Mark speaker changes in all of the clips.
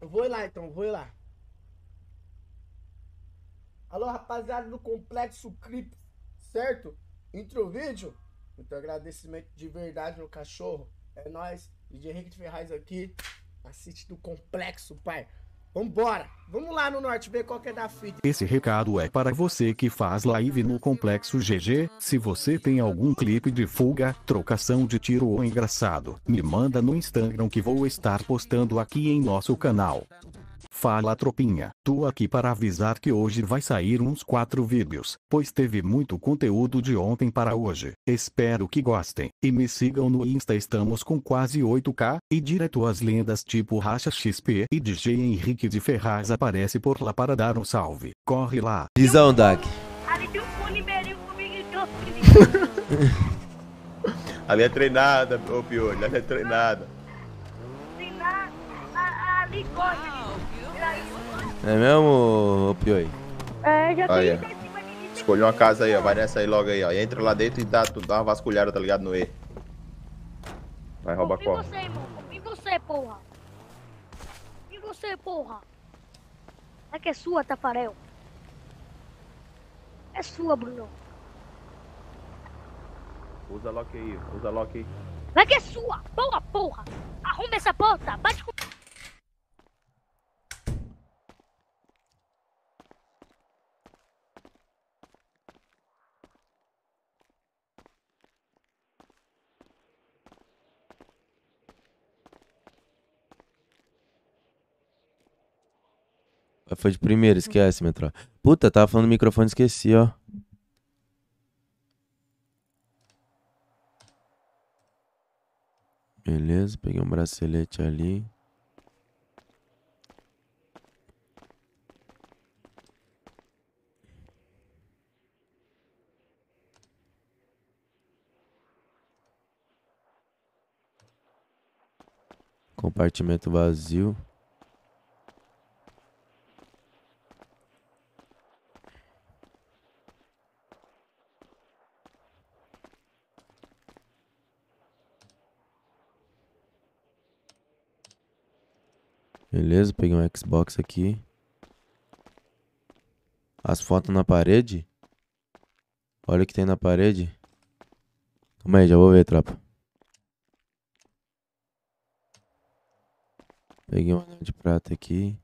Speaker 1: Eu vou ir lá então, vou ir lá. Alô, rapaziada do Complexo Clip, certo? Intro vídeo. Muito agradecimento de verdade no cachorro. É nóis. DJ Henrique Ferraz aqui. Assiste do Complexo, pai. Vambora! Vamos lá no norte ver qual que é da fita.
Speaker 2: Esse recado é para você que faz live no Complexo GG. Se você tem algum clipe de fuga, trocação de tiro ou engraçado, me manda no Instagram que vou estar postando aqui em nosso canal. Fala tropinha, tô aqui para avisar que hoje vai sair uns 4 vídeos, pois teve muito conteúdo de ontem para hoje. Espero que gostem. E me sigam no Insta, estamos com quase 8k, e direto às lendas tipo Racha XP e DJ Henrique de Ferraz aparece por lá para dar um salve. Corre lá.
Speaker 3: Visão, Dak.
Speaker 4: Ali tem um fone meio comigo então.
Speaker 5: Ali é treinada, ô Piolho, ali é treinada.
Speaker 4: Tem lá, a-
Speaker 3: É mesmo, ô Pioi?
Speaker 4: É, já
Speaker 5: Aí,
Speaker 4: tem
Speaker 5: ó.
Speaker 4: em cima de mim.
Speaker 5: Escolhi uma casa aí, ó. Vai nessa aí logo aí, ó. Entra lá dentro e dá, tu dá uma vasculhada, tá ligado? No E. Vai roubar qual?
Speaker 4: você, irmão. Confia em você, porra. Confia em você, porra. É que é sua, Tafarel. É sua, Bruno.
Speaker 5: Usa lock aí, usa lock aí.
Speaker 4: Vai que é sua. Boa, porra. Arruma essa porta. Bate com...
Speaker 3: Foi de primeiro, esquece, metrô. Puta, tava falando no microfone, esqueci, ó. Beleza, peguei um bracelete ali. Compartimento vazio. Beleza, peguei um Xbox aqui. As fotos na parede. Olha o que tem na parede. Calma aí, já vou ver, tropa. Peguei um anel de prata aqui.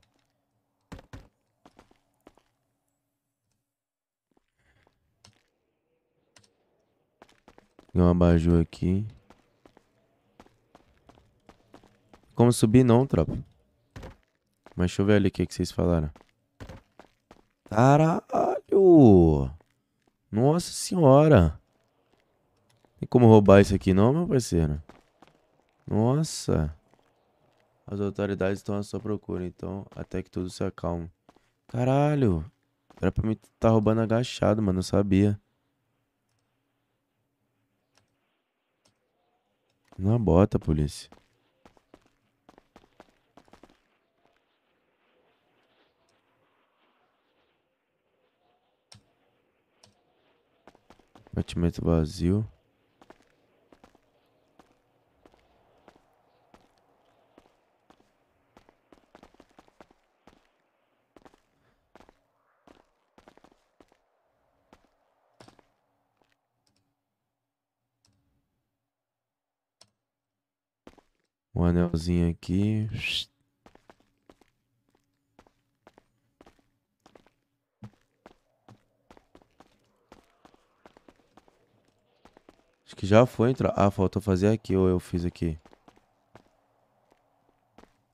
Speaker 3: Peguei um abajur aqui. Como subir não, tropa. Mas deixa eu ver ali o que, que vocês falaram. Caralho! Nossa senhora! Tem como roubar isso aqui não, meu parceiro? Nossa! As autoridades estão à sua procura, então até que tudo se acalme. Caralho! Era pra mim tá roubando agachado, mano, eu sabia. Na bota, polícia. Batimento vazio. Um anelzinho aqui. Que já foi entrar. Ah, faltou fazer aqui ou eu fiz aqui.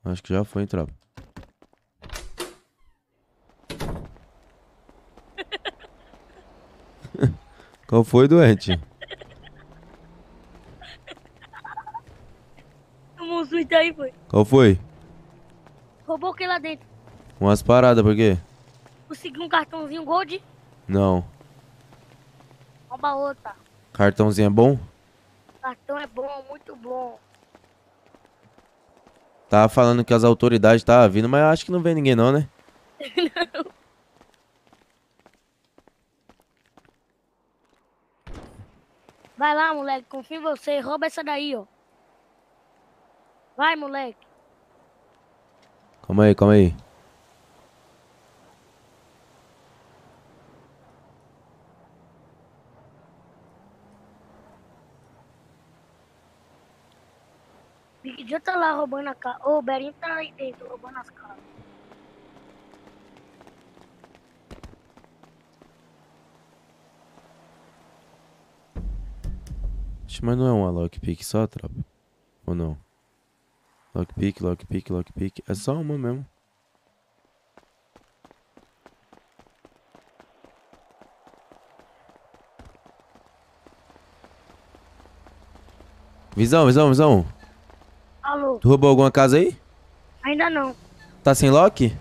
Speaker 3: Acho que já foi entrar. Qual foi, doente?
Speaker 4: Tomou um susto aí, foi.
Speaker 3: Qual foi?
Speaker 4: Roubou o que lá dentro?
Speaker 3: Umas paradas, por quê?
Speaker 4: Conseguiu um cartãozinho gold.
Speaker 3: Não.
Speaker 4: Rouba outra.
Speaker 3: Cartãozinho é bom?
Speaker 4: Cartão é bom, muito bom.
Speaker 3: Tava falando que as autoridades estavam vindo, mas eu acho que não vem ninguém não, né?
Speaker 4: Vai lá, moleque. Confio em você. Rouba essa daí, ó. Vai, moleque.
Speaker 3: Calma aí, calma aí.
Speaker 4: Joe tá lá roubando a casa. Ô, o Berinho tá aí dentro roubando as casas.
Speaker 3: Mas não é uma lockpick só, tropa? Ou não? Lockpick, lockpick, lockpick. É só uma mesmo. Visão, visão, visão.
Speaker 4: Alô?
Speaker 3: Tu roubou alguma casa aí?
Speaker 4: Ainda não.
Speaker 3: Tá sem lock?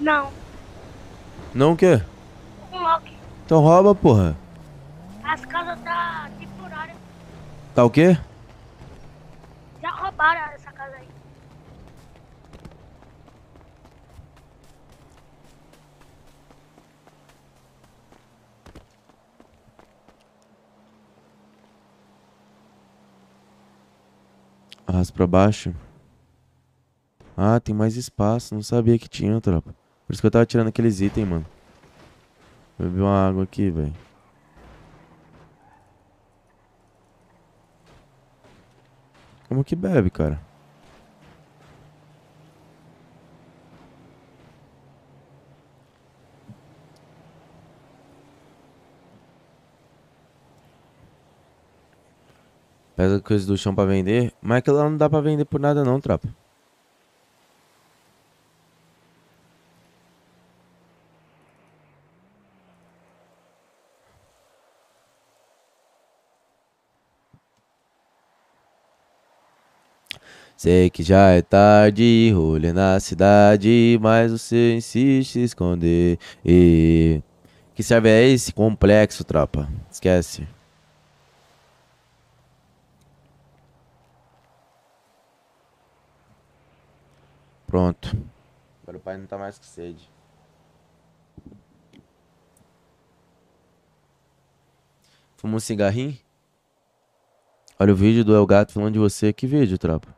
Speaker 4: Não.
Speaker 3: Não o quê?
Speaker 4: Um lock.
Speaker 3: Então rouba, porra.
Speaker 4: As casas tá temporárias.
Speaker 3: Tá o quê?
Speaker 4: Já roubaram essa casa aí.
Speaker 3: Arrasta pra baixo. Ah, tem mais espaço. Não sabia que tinha, tropa. Por isso que eu tava tirando aqueles itens, mano. Vou beber uma água aqui, velho. Como que bebe, cara? Pega coisa do chão pra vender. Mas aquilo lá não dá pra vender por nada não, tropa. Sei que já é tarde, rolê na cidade, mas você insiste em esconder. E que serve é esse complexo, tropa? Esquece. Pronto. Agora o pai não tá mais com sede. Fuma um cigarrinho? Olha o vídeo do El Gato falando de você. Que vídeo, tropa?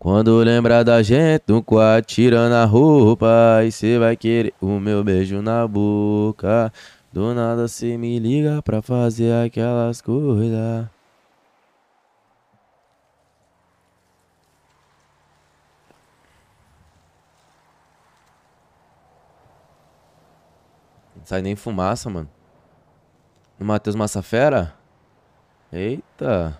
Speaker 3: Quando lembrar da gente no quarto tirando a roupa Aí cê vai querer o meu beijo na boca. Do nada cê me liga pra fazer aquelas coisas Não sai nem fumaça, mano. No Matheus Massafera? Eita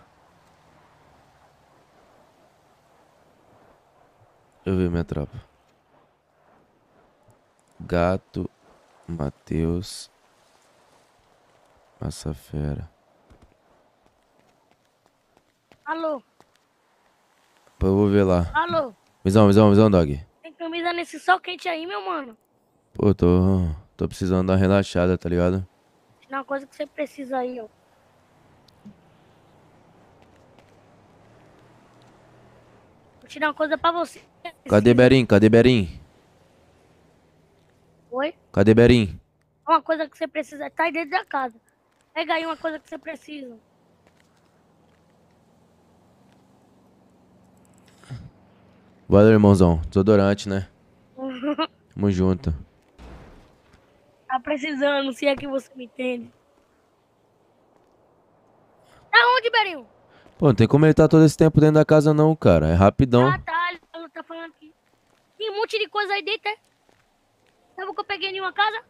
Speaker 3: Deixa eu ver minha tropa. Gato, Matheus, Massafera.
Speaker 4: Alô?
Speaker 3: Pô, eu vou ver lá.
Speaker 4: Alô?
Speaker 3: Visão, visão, visão, dog.
Speaker 4: Tem camisa nesse sol quente aí, meu mano?
Speaker 3: Pô, tô, tô precisando dar uma relaxada, tá ligado?
Speaker 4: Tem uma coisa que você precisa aí, ó. Vou te dar uma coisa pra você.
Speaker 3: Cadê Berim? Cadê Berim?
Speaker 4: Oi?
Speaker 3: Cadê Berim?
Speaker 4: Uma coisa que você precisa. Tá aí dentro da casa. Pega aí uma coisa que você precisa.
Speaker 3: Valeu, irmãozão. Desodorante, né? Tamo junto.
Speaker 4: Tá precisando, se é que você me entende. Tá onde, Berinho?
Speaker 3: Pô, não tem como ele tá todo esse tempo dentro da casa não, cara. É rapidão.
Speaker 4: Ah, tá. Tá falando aqui. Tem um monte de coisa aí dentro, é? Sabe o que eu peguei em uma casa?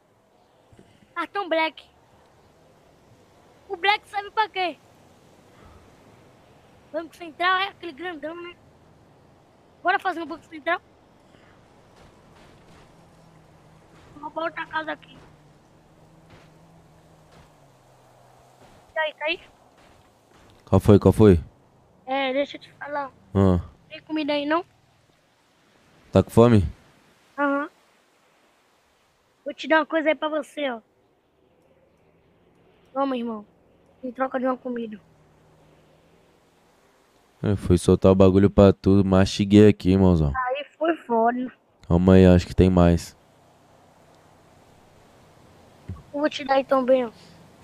Speaker 4: Cartão Black. O Black serve pra quê? Banco Central é aquele grandão, né? Bora fazer um Banco Central? Vou roubar outra casa aqui. E aí, tá aí?
Speaker 3: Qual foi, qual foi?
Speaker 4: É, deixa eu te falar.
Speaker 3: Ah,
Speaker 4: Tem comida aí, não?
Speaker 3: Tá com fome?
Speaker 4: Aham. Vou te dar uma coisa aí pra você, ó. Toma, irmão. Em troca de uma comida.
Speaker 3: Eu fui soltar o bagulho pra tudo, mastiguei aqui, irmãozão.
Speaker 4: Aí foi foda.
Speaker 3: Calma aí, acho que tem mais.
Speaker 4: Eu vou te dar então, bem. ó.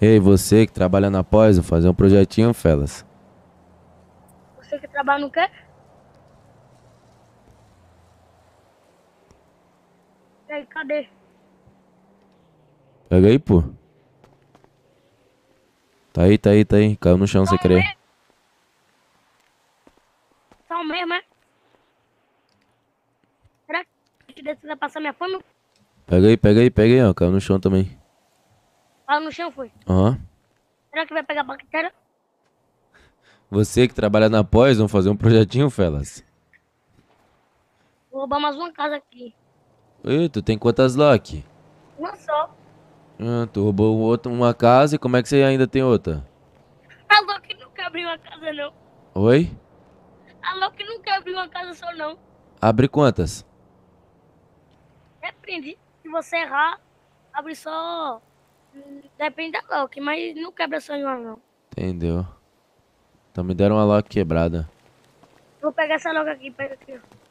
Speaker 3: Ei, você que trabalha na pós, vou fazer um projetinho, felas.
Speaker 4: Você que trabalha no quê? E aí, cadê?
Speaker 3: Pega aí, pô. Tá aí, tá aí, tá aí. Caiu no chão sem querer.
Speaker 4: Só o mesmo, é? Será que desse vai passar minha fome?
Speaker 3: Pega aí, pega aí, pega aí, ó. Caiu no chão também.
Speaker 4: Ah, no chão foi.
Speaker 3: Aham.
Speaker 4: Será que vai pegar bactéria?
Speaker 3: Você que trabalha na pós, vamos fazer um projetinho, felas.
Speaker 4: Vou roubar mais uma casa aqui.
Speaker 3: Ei, tu tem quantas lock?
Speaker 4: Uma só.
Speaker 3: Ah, tu roubou outra, uma casa e como é que você ainda tem outra?
Speaker 4: A Loki nunca abriu uma casa, não.
Speaker 3: Oi?
Speaker 4: A Loki nunca abriu uma casa só, não.
Speaker 3: Abre quantas?
Speaker 4: Depende. Se você errar, abre só. Depende da Loki, mas não quebra só em uma, não.
Speaker 3: Entendeu. Então me deram uma lock quebrada.
Speaker 4: Vou pegar essa Loki aqui, pega aqui, ó.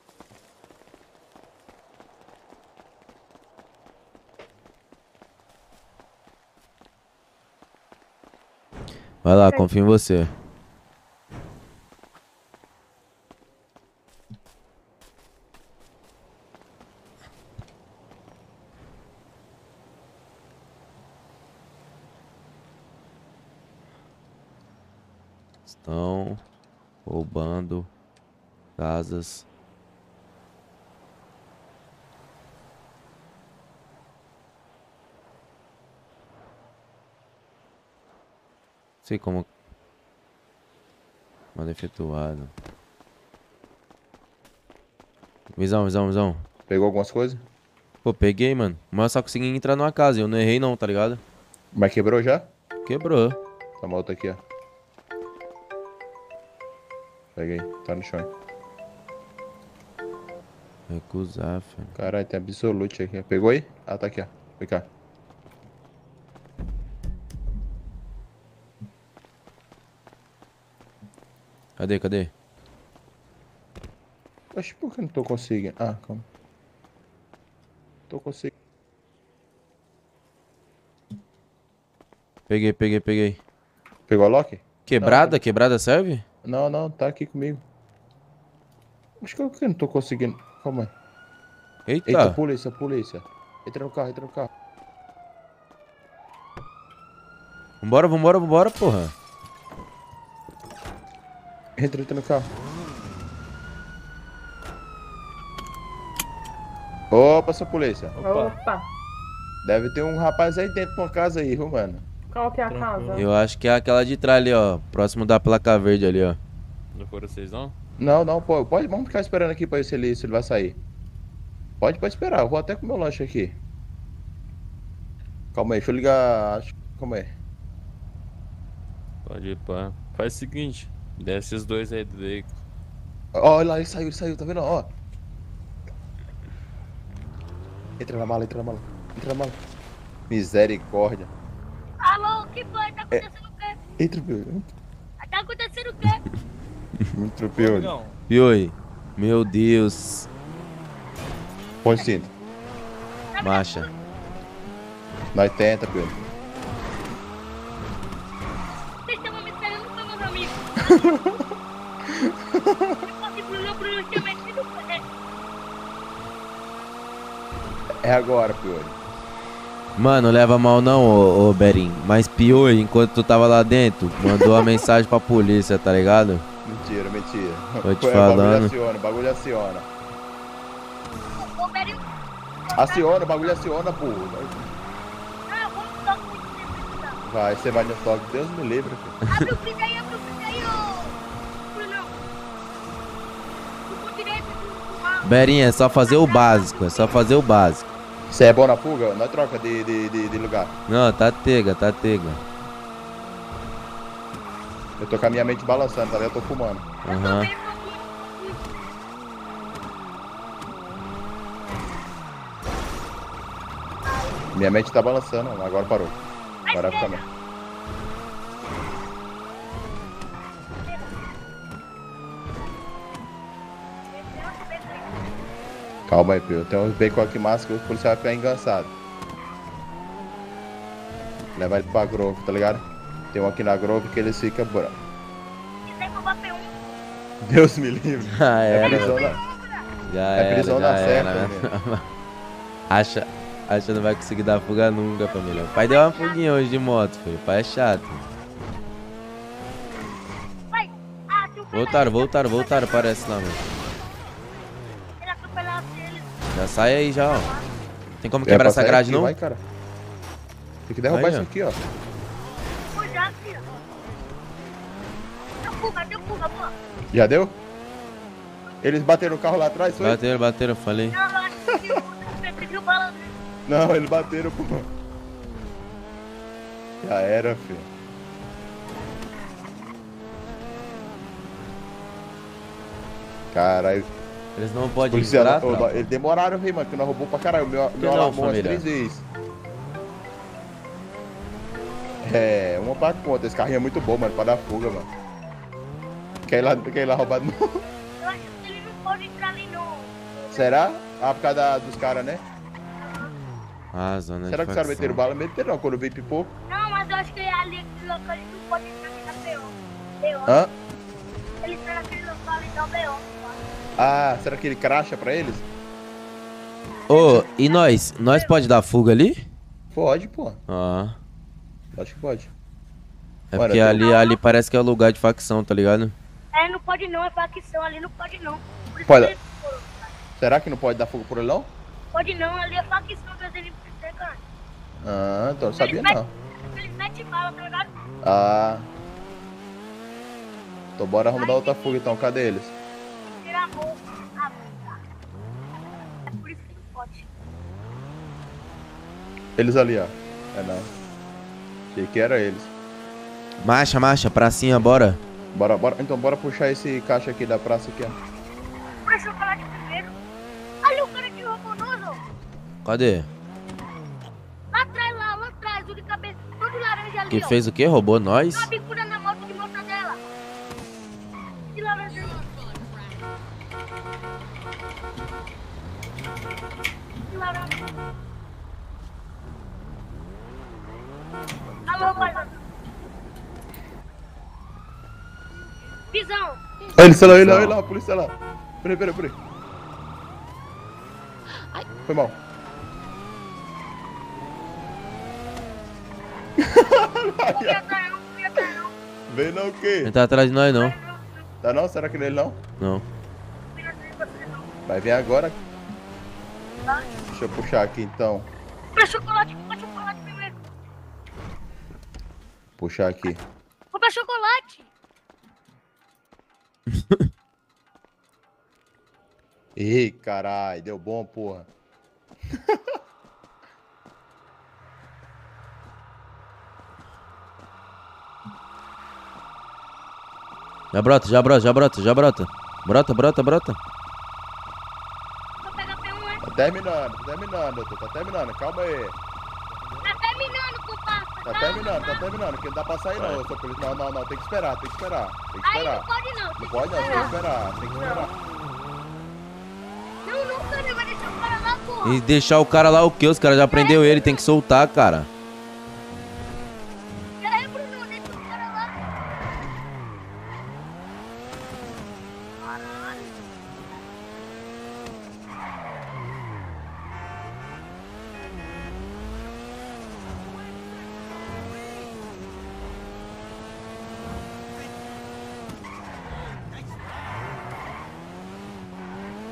Speaker 3: Vai lá, confio em você. Estão roubando casas. Sei como. Manda efetuado. Visão, visão, visão.
Speaker 5: Pegou algumas coisas?
Speaker 3: Pô, peguei, mano. Mas eu só consegui entrar numa casa. Eu não errei, não, tá ligado?
Speaker 5: Mas quebrou já?
Speaker 3: Quebrou.
Speaker 5: Toma outra aqui, ó. Peguei, tá no chão.
Speaker 3: Recusar, filho.
Speaker 5: Caralho, tem absolute aqui. Pegou aí? Ah, tá aqui, ó. Vem cá.
Speaker 3: Cadê, cadê?
Speaker 5: Oxe, por que eu não tô conseguindo? Ah, calma. Tô conseguindo.
Speaker 3: Peguei, peguei, peguei.
Speaker 5: Pegou a lock?
Speaker 3: Quebrada? Quebrada serve?
Speaker 5: Não, não, tá aqui comigo. Acho que eu não tô conseguindo. Calma aí.
Speaker 3: Eita.
Speaker 5: Eita, polícia, polícia. Entra no carro, entra no carro.
Speaker 3: Vambora, vambora, vambora, porra.
Speaker 5: Entra, entra no carro. Opa, sua polícia.
Speaker 6: Opa,
Speaker 5: Deve ter um rapaz aí dentro de uma casa aí, viu, mano?
Speaker 6: qual que é a casa?
Speaker 3: Eu acho que é aquela de trás ali, ó. Próximo da placa verde ali, ó.
Speaker 7: Não foram vocês não?
Speaker 5: Não, não, pô, pode, vamos ficar esperando aqui pra ver se ele, se ele vai sair. Pode, pode esperar, eu vou até comer o lanche aqui. Calma aí, deixa eu ligar. acho- Calma aí.
Speaker 7: Pode ir, pá. Faz o seguinte, desce os dois aí do veículo.
Speaker 5: Ó, olha lá, ele saiu, ele saiu, tá vendo? Ó. Entra na mala, entra na mala. Entra na mala. Misericórdia.
Speaker 4: Alô, o que foi? Tá acontecendo o quê?
Speaker 5: Entra, Piolho.
Speaker 4: Tá acontecendo o quê?
Speaker 5: Entra, Piolho.
Speaker 3: Oi? Meu Deus.
Speaker 5: Põe o cinto.
Speaker 3: Marcha.
Speaker 5: Nós tenta, Piolho. É agora, Piolho.
Speaker 3: Mano, leva mal não, ô, ô Berim. Mas pior, enquanto tu tava lá dentro, mandou uma mensagem pra polícia, tá ligado?
Speaker 5: Mentira, mentira.
Speaker 3: Tô te
Speaker 5: É,
Speaker 3: falando.
Speaker 5: O bagulho aciona, o bagulho aciona.
Speaker 4: Ô, Berinho,
Speaker 5: Aciona, o bagulho aciona,
Speaker 4: ah, isso.
Speaker 5: Vai, você vai no toque. Deus me livre.
Speaker 4: Abre o aí, abre o freezer aí, ô. Brunão. Do direito
Speaker 3: Berim, é só fazer o básico, é só fazer o básico.
Speaker 5: Você é bom na fuga? Nós troca de, de, de, de lugar.
Speaker 3: Não, tá tega, tá tega.
Speaker 5: Eu tô com a minha mente balançando, tá ligado? Eu tô fumando.
Speaker 3: Aham.
Speaker 5: Minha mente tá balançando, agora parou. Agora fica bem. Calma aí, Pio. Tem uns bacon aqui massa que o policial vai ficar engançado. Levar ele pra Grove, tá ligado? Tem um aqui na Grove que ele fica. bra-
Speaker 4: Quiser que eu vá P1.
Speaker 5: Deus me livre.
Speaker 3: Já
Speaker 5: É
Speaker 3: era,
Speaker 5: prisão na...
Speaker 3: já
Speaker 5: é
Speaker 3: era,
Speaker 5: prisão
Speaker 3: já
Speaker 5: na
Speaker 3: era.
Speaker 5: certa,
Speaker 3: acha, acha não vai conseguir dar fuga nunca, família. O pai deu uma fuguinha hoje de moto, filho. O pai é chato.
Speaker 4: Ah,
Speaker 3: Voltaram, voltaram, voltaram, parece lá, mano. Já sai aí já, ó. Tem como quebrar essa grade,
Speaker 5: aqui,
Speaker 3: não?
Speaker 5: Vai, cara. Tem que derrubar
Speaker 3: Aí,
Speaker 5: isso aqui, ó.
Speaker 4: Já. Deu?
Speaker 5: Eles bateram o carro lá atrás, foi?
Speaker 3: Bateram, bateram, falei.
Speaker 4: Não,
Speaker 5: eles bateram, pô. Já era, filho. Caralho,
Speaker 3: Eles não podem
Speaker 5: policial,
Speaker 3: entrar,
Speaker 5: ô,
Speaker 3: tropa?
Speaker 5: eles demoraram, velho, mano, que nós roubou pra caralho. O meu, meu
Speaker 3: não,
Speaker 5: alarmou umas
Speaker 3: família?
Speaker 5: três vezes. É, uma pra conta. Esse carrinho é muito bom, mano, pra dar fuga, mano. Quer ir lá, quer ir lá roubar de novo?
Speaker 4: Eu acho que ele não pode entrar ali no...
Speaker 5: Será? Ah, por causa da- dos caras, né?
Speaker 3: Ah, zona
Speaker 5: Será
Speaker 3: de
Speaker 5: que os caras meteram bala? Meteram não, quando veio pipoco.
Speaker 4: Não, mas eu acho que ali, aquele local, ele não pode entrar ali na P1. P1.
Speaker 5: Hã?
Speaker 4: Ele está naquele local ali da P1.
Speaker 5: Ah, será que ele cracha pra eles?
Speaker 3: Ô, e nós? Nós pode dar fuga ali?
Speaker 5: Pode, pô.
Speaker 3: Ah.
Speaker 5: Acho que pode.
Speaker 3: É porque ali, ali parece que é o lugar de facção, tá ligado?
Speaker 4: É, não pode não, é facção, ali não pode não.
Speaker 5: Pode.
Speaker 4: que
Speaker 5: Será que não pode dar fogo por ele, não?
Speaker 4: Pode não, ali é facção das ele cara.
Speaker 5: Ah, então eu não sabia,
Speaker 4: Eles
Speaker 5: não.
Speaker 4: Eles metem bala, tá ligado?
Speaker 5: Ah. Então bora arrumar outra fuga, então. Cadê eles?
Speaker 4: Tirar a roupa. a roupa. É por isso que não pode.
Speaker 5: Eles ali, ó. É não. Achei que era eles.
Speaker 3: Marcha, marcha, pracinha, bora.
Speaker 5: Bora, bora. Então bora puxar esse caixa aqui da praça aqui, ó.
Speaker 4: Pra chocolate primeiro. Ali o cara que roubou nós, ó.
Speaker 3: Cadê?
Speaker 4: Lá atrás, lá, lá atrás, o de cabeça, todo laranja ali,
Speaker 3: Que
Speaker 4: ó.
Speaker 3: fez o quê? Roubou nós?
Speaker 4: Uma
Speaker 5: Ele, olha lá, olha lá, a polícia lá. Peraí, peraí, peraí. Foi mal. Vem não o quê?
Speaker 3: Não tá atrás de nós, não.
Speaker 5: Tá não? Será que ele não?
Speaker 3: Não.
Speaker 4: Não.
Speaker 5: Vai vir agora.
Speaker 4: Tá?
Speaker 5: Deixa eu puxar aqui então.
Speaker 4: Compra chocolate, compra chocolate primeiro.
Speaker 5: Puxar aqui.
Speaker 4: Compra chocolate.
Speaker 5: Ih, carai, deu bom, porra.
Speaker 3: Já brota, já brota, já brota, já brota. Brota, brota, brota.
Speaker 4: Vou pegar P1, é?
Speaker 5: Tá terminando, tá terminando, doutor, tá terminando, calma aí.
Speaker 4: Tá terminando, comparsa.
Speaker 5: Tá
Speaker 4: calma,
Speaker 5: terminando, tá terminando, que não dá pra sair não, eu sou polícia. Não, não, não, tem que esperar, tem que esperar, tem que
Speaker 4: Aí
Speaker 5: esperar.
Speaker 4: não pode não.
Speaker 5: Não
Speaker 4: tem
Speaker 5: pode
Speaker 4: que
Speaker 5: não, tem que
Speaker 4: esperar.
Speaker 5: esperar, tem que esperar.
Speaker 3: E deixar o cara lá o quê? Os caras já prendeu ele, tem que soltar, cara.
Speaker 4: É.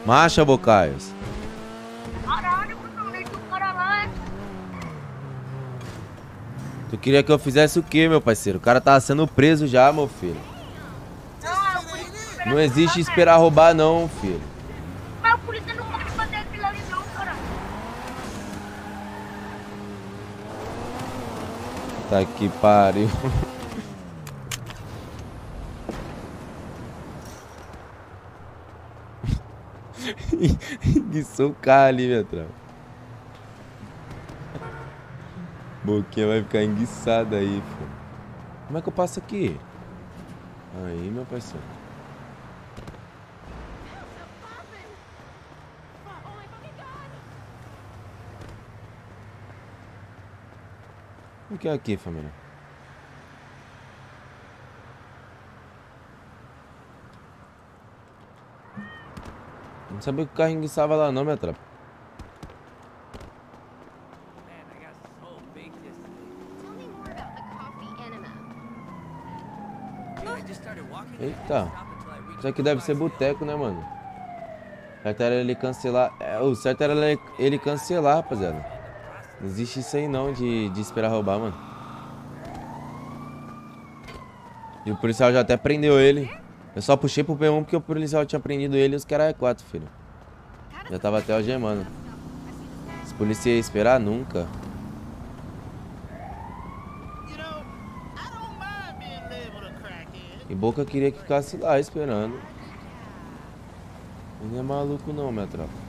Speaker 3: Marcha, Bocaios.
Speaker 4: Caralho, Bruno, deixa o cara lá. é.
Speaker 3: Tu queria que eu fizesse o quê, meu parceiro? O cara tava sendo preso já, meu filho.
Speaker 4: Não, é
Speaker 3: existe esperar roubar, não, filho.
Speaker 4: Mas o polícia não pode fazer aquilo ali não, cara.
Speaker 3: Tá que pariu. Enguiçou o carro ali, minha tropa. Boquinha vai ficar enguiçada aí, filho. Como é que eu passo aqui? Aí, meu parceiro. O que é aqui, família? Não sabia que o carro enguiçava lá não, minha tropa. Eita. Isso aqui deve ser boteco, né, mano? Certo era ele cancelar. É, o certo era ele- cancelar, rapaziada. Não existe isso aí não de, de esperar roubar, mano. E o policial já até prendeu ele. Eu só puxei pro P1 porque o policial tinha prendido ele e os caras é 4, filho. Já tava até algemando. Os policiais ia esperar nunca. E Boca queria que ficasse lá esperando. Ele é maluco não, minha tropa.